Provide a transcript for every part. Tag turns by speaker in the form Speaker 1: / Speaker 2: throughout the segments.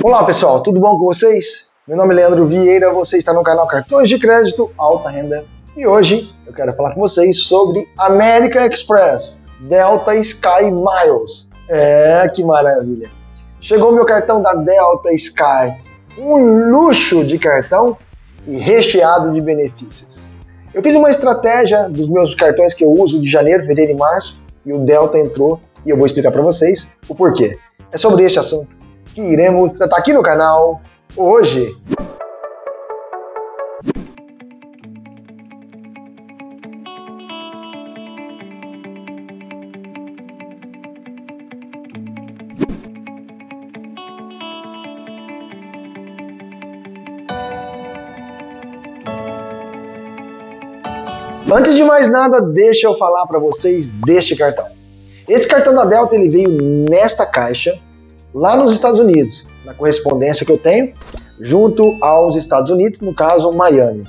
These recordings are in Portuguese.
Speaker 1: Olá pessoal, tudo bom com vocês? Meu nome é Leandro Vieira, você está no canal Cartões de Crédito Alta Renda e hoje eu quero falar com vocês sobre American Express Delta Sky Miles. É, que maravilha! Chegou meu cartão da Delta Sky, um luxo de cartão e recheado de benefícios. Eu fiz uma estratégia dos meus cartões que eu uso de janeiro, fevereiro e março e o Delta entrou e eu vou explicar para vocês o porquê. É sobre este assunto que iremos tratar aqui no canal hoje. Antes de mais nada, deixa eu falar para vocês deste cartão. Esse cartão da Delta ele veio nesta caixa lá nos Estados Unidos, na correspondência que eu tenho, junto aos Estados Unidos, no caso Miami.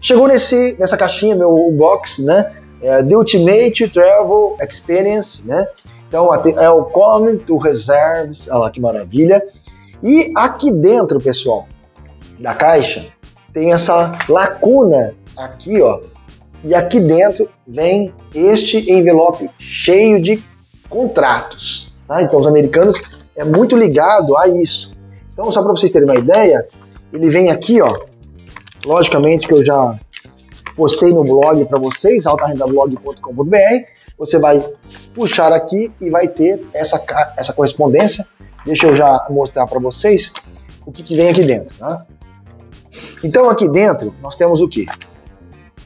Speaker 1: Chegou nesse, nessa caixinha meu box, né? É, The Ultimate Travel Experience, né? Então é o Comment to Reserves, olha lá que maravilha. E aqui dentro, pessoal, da caixa, tem essa lacuna aqui, ó. E aqui dentro vem este envelope cheio de contratos. Tá? Então, os americanos é muito ligado a isso. Então, só para vocês terem uma ideia, ele vem aqui, ó. Logicamente que eu já postei no blog para vocês, altarendablog.com.br. Você vai puxar aqui e vai ter essa, essa correspondência. Deixa eu já mostrar para vocês o que, que, vem aqui dentro. Tá? Então, aqui dentro, nós temos o que?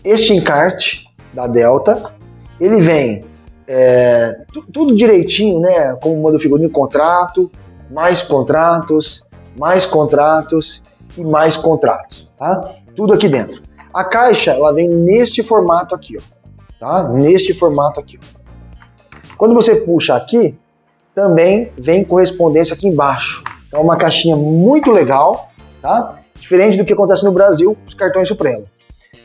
Speaker 1: Este encarte da Delta, ele vem é, tudo direitinho, né? Como manda o figurino, contrato, mais contratos, mais contratos e mais contratos, tá? Tudo aqui dentro. A caixa, ela vem neste formato aqui, ó, tá? Neste formato aqui. Ó. Quando você puxa aqui, também vem correspondência aqui embaixo. Então, é uma caixinha muito legal, tá? Diferente do que acontece no Brasil, os cartões Supremo.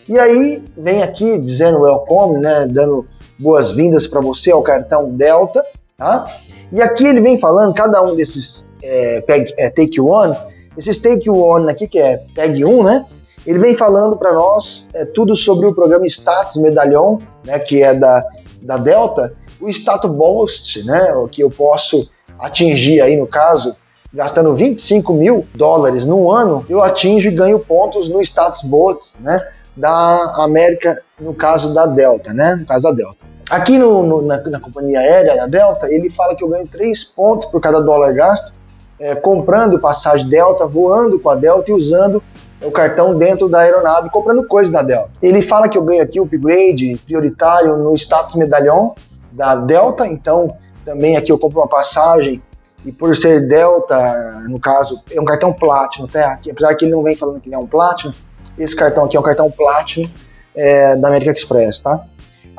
Speaker 1: E aí, vem aqui dizendo welcome, né? Dando boas-vindas para você ao cartão Delta, tá? E aqui ele vem falando, cada um desses é, peg, é, Take One, esses Take One aqui, que é Tag 1, né? Ele vem falando para nós é, tudo sobre o programa Status Medalhão, né, que é da, da Delta, o Status Boost, né, o que eu posso atingir aí no caso, gastando 25 mil dólares no ano, eu atingo e ganho pontos no Status Boost, né, da América, no caso da Delta, né, no caso da Delta. Aqui no, no, na, na, companhia aérea, na Delta, ele fala que eu ganho 3 pontos por cada dólar gasto, é, comprando passagem Delta, voando com a Delta e usando o cartão dentro da aeronave, comprando coisas da Delta. Ele fala que eu ganho aqui o upgrade prioritário no status medalhão da Delta, então também aqui eu compro uma passagem e por ser Delta, no caso, é um cartão Platinum, tá? Apesar que ele não vem falando que ele é um Platinum, esse cartão aqui é um cartão Platinum é, da American Express, tá?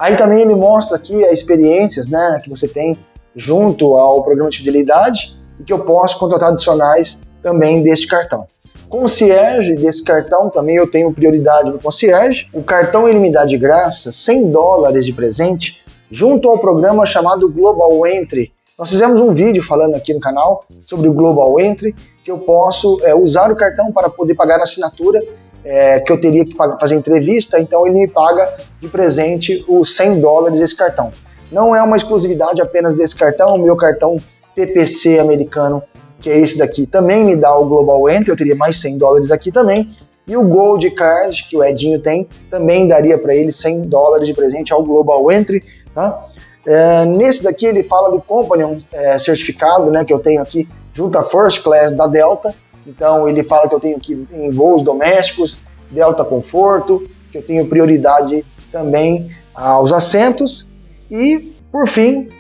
Speaker 1: Aí também ele mostra aqui as experiências né, que você tem junto ao programa de fidelidade e que eu posso contratar adicionais também deste cartão. Concierge desse cartão também eu tenho prioridade no concierge. O cartão ele me dá de graça 100 dólares de presente junto ao programa chamado Global Entry. Nós fizemos um vídeo falando aqui no canal sobre o Global Entry, que eu posso é, usar o cartão para poder pagar a assinatura é, que eu teria que fazer entrevista, então ele me paga de presente os 100 dólares esse cartão. Não é uma exclusividade apenas desse cartão, o meu cartão TPC americano, que é esse daqui, também me dá o Global Entry, eu teria mais 100 dólares aqui também. E o Gold Card, que o Edinho tem, também daria para ele 100 dólares de presente ao Global Entry. Tá? É, nesse daqui ele fala do Companion é, certificado, né, que eu tenho aqui junto à First Class da Delta, então ele fala que eu tenho que em voos domésticos de alta conforto, que eu tenho prioridade também aos assentos e, por fim,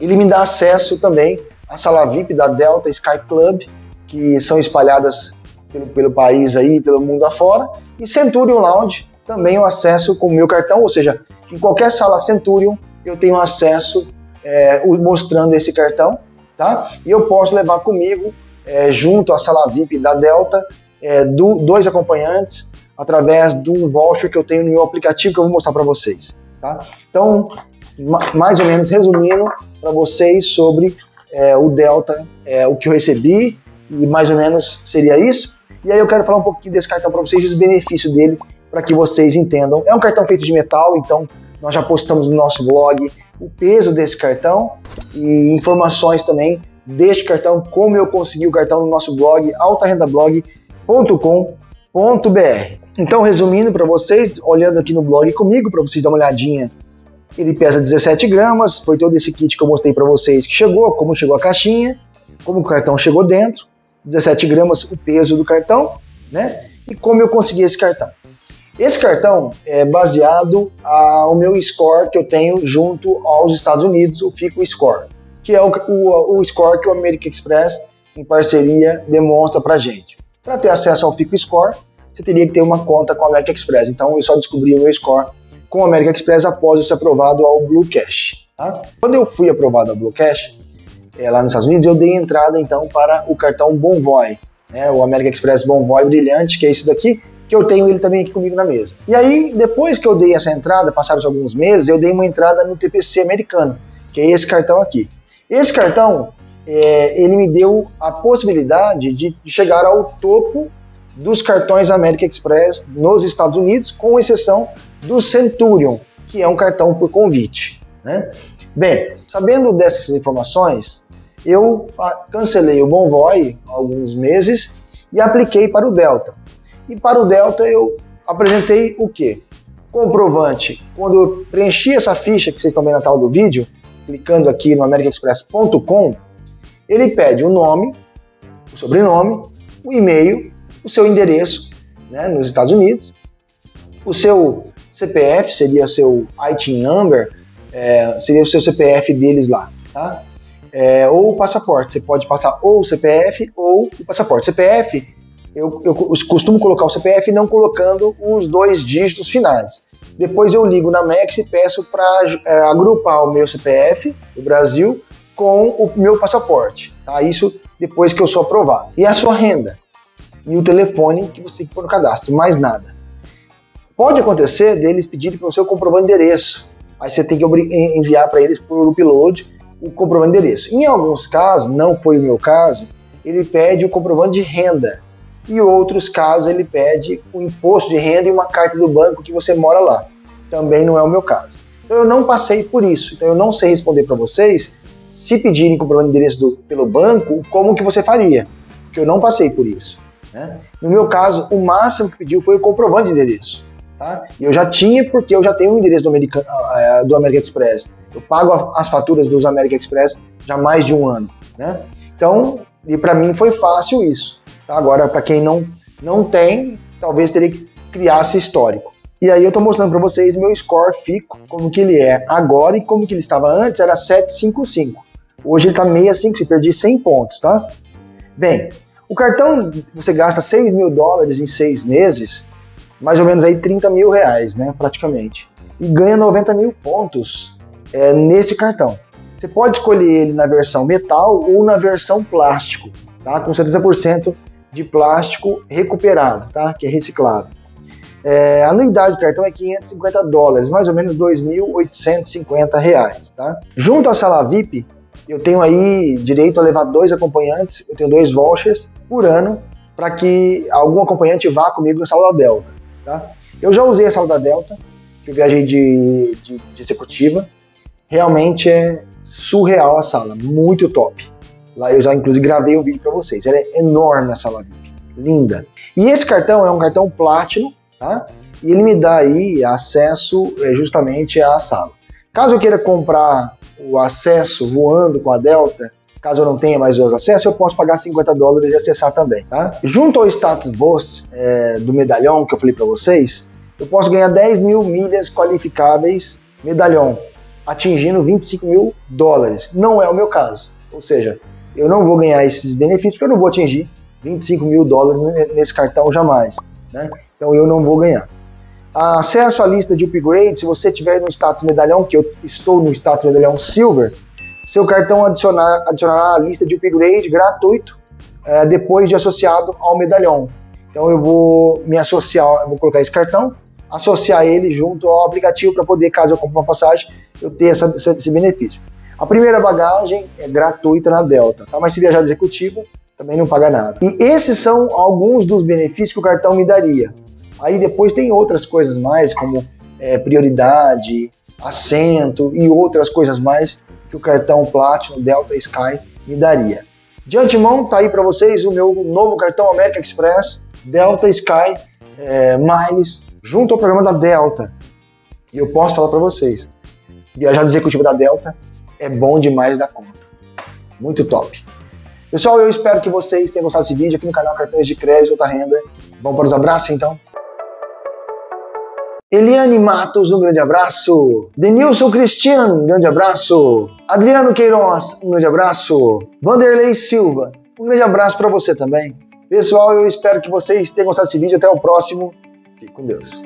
Speaker 1: ele me dá acesso também à sala VIP da Delta Sky Club, que são espalhadas pelo, pelo país aí, pelo mundo afora, e Centurion Lounge também o acesso com o meu cartão, ou seja, em qualquer sala Centurion eu tenho acesso é, mostrando esse cartão, tá? E eu posso levar comigo é, junto à sala VIP da Delta, é, do, dois acompanhantes, através de um voucher que eu tenho no meu aplicativo que eu vou mostrar para vocês. Tá? Então, mais ou menos resumindo para vocês sobre é, o Delta, é, o que eu recebi e mais ou menos seria isso. E aí eu quero falar um pouquinho desse cartão para vocês e os benefícios dele para que vocês entendam. É um cartão feito de metal, então nós já postamos no nosso blog o peso desse cartão e informações também deste cartão, como eu consegui o cartão no nosso blog altarendablog.com.br. Então, resumindo para vocês, olhando aqui no blog comigo, para vocês dar uma olhadinha, ele pesa 17 gramas, foi todo esse kit que eu mostrei para vocês que chegou, como chegou a caixinha, como o cartão chegou dentro, 17 gramas o peso do cartão, né? E como eu consegui esse cartão. Esse cartão é baseado ao meu score que eu tenho junto aos Estados Unidos, o FICO Score, que é o, o, o score que o American Express, em parceria, demonstra para gente. Para ter acesso ao FICO Score, você teria que ter uma conta com a American Express. Então eu só descobri o meu score com a American Express após eu ser aprovado ao Blue Cash. Tá? Quando eu fui aprovado ao Blue Cash, é, lá nos Estados Unidos, eu dei entrada então para o cartão Bonvoy, né, o American Express Bonvoy Brilhante, que é esse daqui, que eu tenho ele também aqui comigo na mesa. E aí, depois que eu dei essa entrada, passaram alguns meses, eu dei uma entrada no TPC americano, que é esse cartão aqui. Esse cartão, é, ele me deu a possibilidade de chegar ao topo dos cartões American Express nos Estados Unidos, com exceção do Centurion, que é um cartão por convite. Né? Bem, sabendo dessas informações, eu cancelei o Bonvoy há alguns meses e apliquei para o Delta. E para o Delta eu apresentei o que? Comprovante. Quando eu preenchi essa ficha que vocês estão vendo na tela do vídeo, clicando aqui no americanexpress.com, ele pede o nome, o sobrenome, o e-mail, o seu endereço né, nos Estados Unidos, o seu CPF, seria seu IT number, é, seria o seu CPF deles lá, tá? É, ou o passaporte, você pode passar ou o CPF ou o passaporte. CPF eu, eu costumo colocar o CPF não colocando os dois dígitos finais. Depois eu ligo na Mex e peço para é, agrupar o meu CPF do Brasil com o meu passaporte. Tá? Isso depois que eu sou aprovado. E a sua renda. E o telefone que você tem que pôr no cadastro, mais nada. Pode acontecer deles pedirem para você o comprovante de endereço. Aí você tem que enviar para eles por upload o comprovante de endereço. Em alguns casos, não foi o meu caso, ele pede o comprovante de renda e outros casos ele pede o imposto de renda e uma carta do banco que você mora lá. Também não é o meu caso. Então eu não passei por isso. Então eu não sei responder para vocês se pedirem comprovante de endereço do, pelo banco, como que você faria? Porque eu não passei por isso. Né? No meu caso, o máximo que pediu foi o comprovante de endereço. Tá? E eu já tinha, porque eu já tenho o endereço do, American, uh, do American Express. Eu pago as faturas dos American Express já há mais de um ano. Né? Então, e para mim foi fácil isso. Tá? Agora, para quem não, não tem, talvez teria que criar esse histórico. E aí eu estou mostrando para vocês meu score FICO, como que ele é agora e como que ele estava antes, era 755. Hoje ele está 65, perdi 100 pontos, tá? Bem, o cartão, você gasta 6 mil dólares em 6 meses, mais ou menos aí 30 mil reais, né, praticamente. E ganha 90 mil pontos é, nesse cartão. Você pode escolher ele na versão metal ou na versão plástico, tá? Com 70% de plástico recuperado, tá? Que é reciclável. É, a anuidade do cartão é 550 dólares, mais ou menos 2.850 reais, tá? Junto à sala VIP, eu tenho aí direito a levar dois acompanhantes, eu tenho dois vouchers por ano para que algum acompanhante vá comigo na sala da Delta, tá? Eu já usei a sala da Delta, que eu viajei de, de, de executiva, realmente é surreal a sala, muito top. Lá eu já inclusive gravei um vídeo para vocês. Ela é enorme a sala VIP, linda. E esse cartão é um cartão Platinum, tá? E ele me dá aí acesso é, justamente à sala. Caso eu queira comprar o acesso voando com a Delta, caso eu não tenha mais os acessos, eu posso pagar 50 dólares e acessar também, tá? Junto ao status boost é, do medalhão que eu falei para vocês, eu posso ganhar 10 mil milhas qualificáveis medalhão, atingindo 25 mil dólares. Não é o meu caso. Ou seja, eu não vou ganhar esses benefícios porque eu não vou atingir 25 mil dólares nesse cartão jamais. Né? Então eu não vou ganhar. Acesso à lista de upgrade, se você tiver no status medalhão, que eu estou no status medalhão Silver, seu cartão adicionar, adicionará a lista de upgrade gratuito é, depois de associado ao medalhão. Então eu vou me associar, vou colocar esse cartão, associar ele junto ao aplicativo para poder, caso eu compre uma passagem, eu ter essa, esse benefício. A primeira bagagem é gratuita na Delta, tá? mas se viajar de executivo, também não paga nada. E esses são alguns dos benefícios que o cartão me daria. Aí depois tem outras coisas mais, como é, prioridade, assento e outras coisas mais que o cartão Platinum Delta Sky me daria. De antemão, tá aí para vocês o meu novo cartão American Express Delta Sky é, Miles junto ao programa da Delta. E eu posso falar para vocês, viajar de executivo da Delta é bom demais da conta. Muito top. Pessoal, eu espero que vocês tenham gostado desse vídeo aqui no canal Cartões de Crédito Alta Renda. Vamos para os abraços então? Eliane Matos, um grande abraço. Denilson Cristiano, um grande abraço. Adriano Queiroz, um grande abraço. Vanderlei Silva, um grande abraço para você também. Pessoal, eu espero que vocês tenham gostado desse vídeo. Até o próximo. Fique com Deus.